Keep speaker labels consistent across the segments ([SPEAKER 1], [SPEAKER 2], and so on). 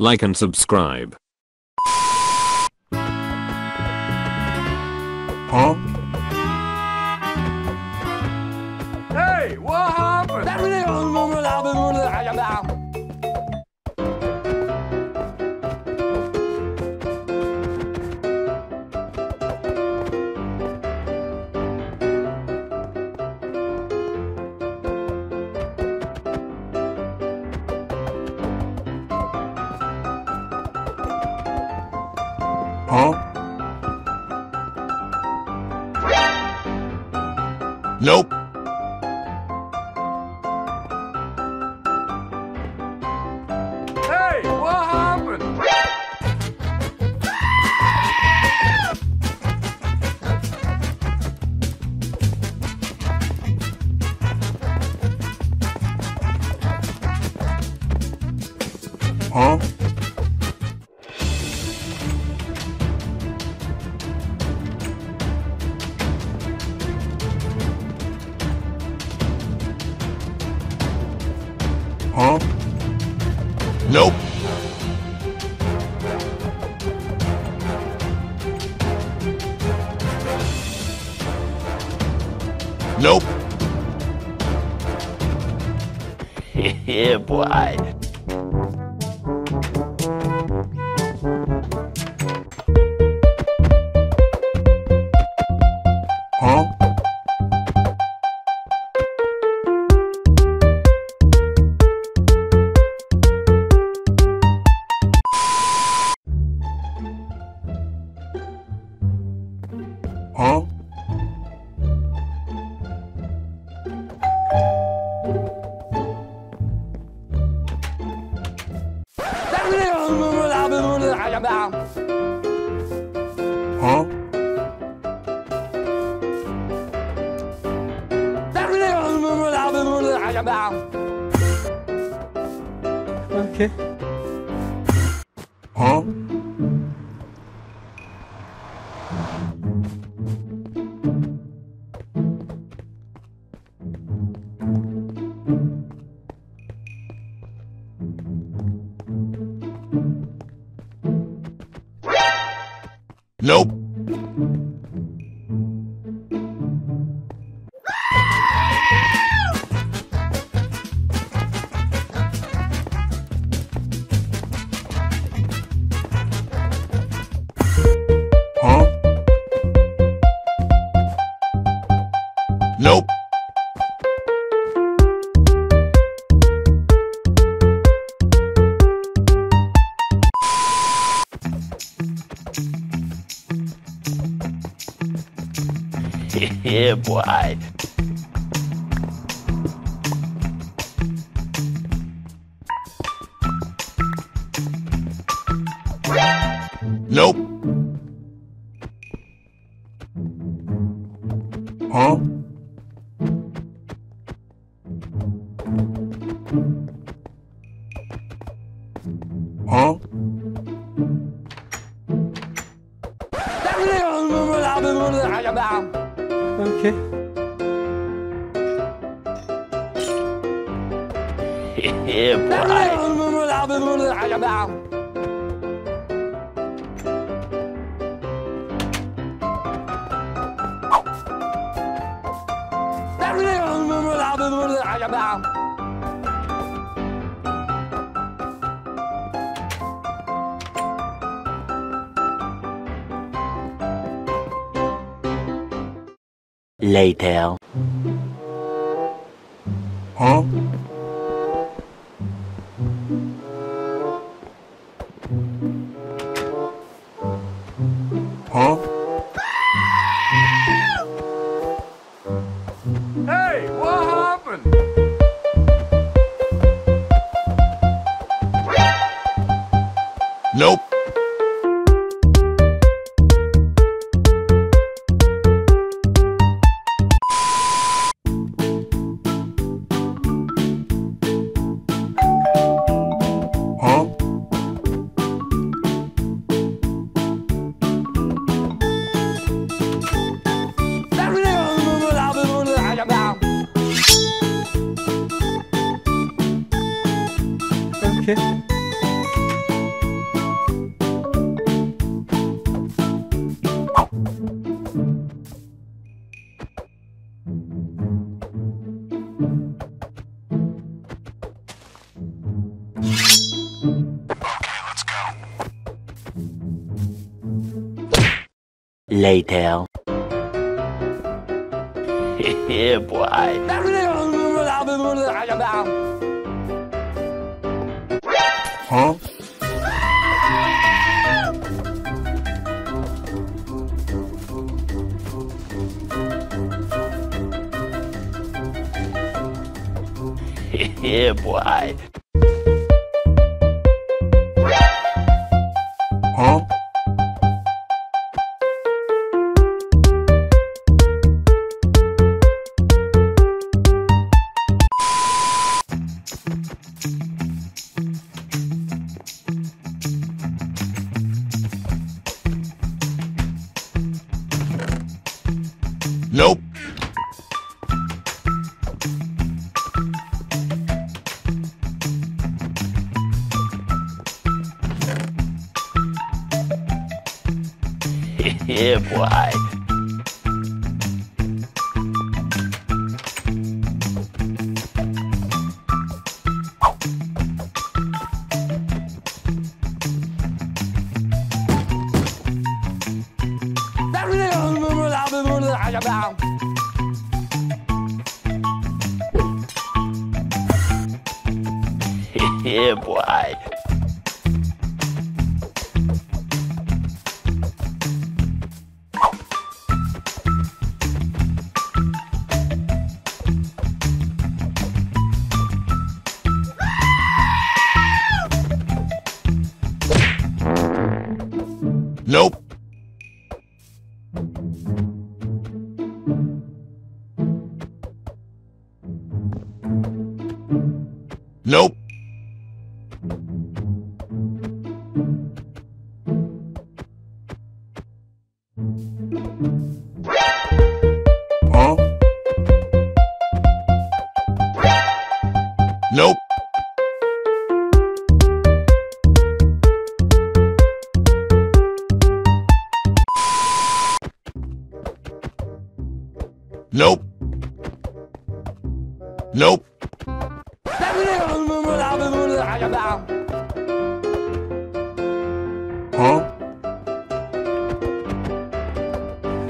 [SPEAKER 1] like and subscribe.
[SPEAKER 2] Huh? Nope.
[SPEAKER 3] Hey, what happened?
[SPEAKER 2] Huh? Huh? Nope. Nope.
[SPEAKER 4] yeah, boy.
[SPEAKER 2] Huh?
[SPEAKER 5] Okay.
[SPEAKER 2] Huh? Nope. Nope.
[SPEAKER 4] Boy.
[SPEAKER 5] Okay.
[SPEAKER 4] yeah, Later.
[SPEAKER 2] Huh? Huh?
[SPEAKER 4] Later. yeah, boy.
[SPEAKER 2] Huh?
[SPEAKER 4] yeah, boy.
[SPEAKER 2] Nope.
[SPEAKER 4] yeah, boy. yeah, boy.
[SPEAKER 2] Nope. Huh? Nope. Nope. Nope. Huh?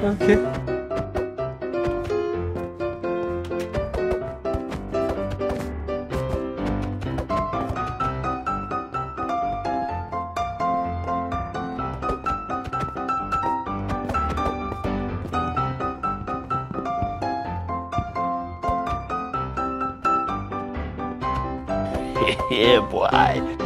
[SPEAKER 5] Okay.
[SPEAKER 4] yeah, boy.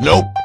[SPEAKER 2] Nope.